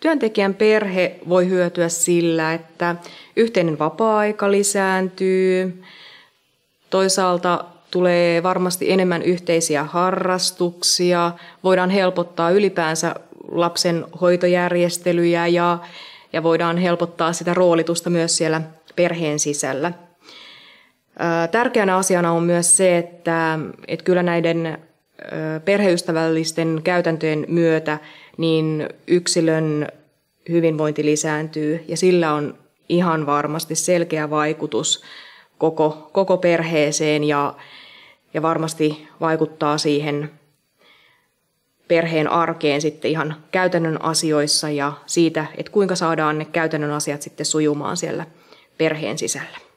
Työntekijän perhe voi hyötyä sillä, että yhteinen vapaa-aika lisääntyy. Toisaalta tulee varmasti enemmän yhteisiä harrastuksia. Voidaan helpottaa ylipäänsä lapsen hoitojärjestelyjä ja, ja voidaan helpottaa sitä roolitusta myös siellä perheen sisällä. Tärkeänä asiana on myös se, että, että kyllä näiden perheystävällisten käytäntöjen myötä niin yksilön hyvinvointi lisääntyy ja sillä on ihan varmasti selkeä vaikutus koko, koko perheeseen ja, ja varmasti vaikuttaa siihen perheen arkeen sitten ihan käytännön asioissa ja siitä, että kuinka saadaan ne käytännön asiat sitten sujumaan siellä perheen sisällä.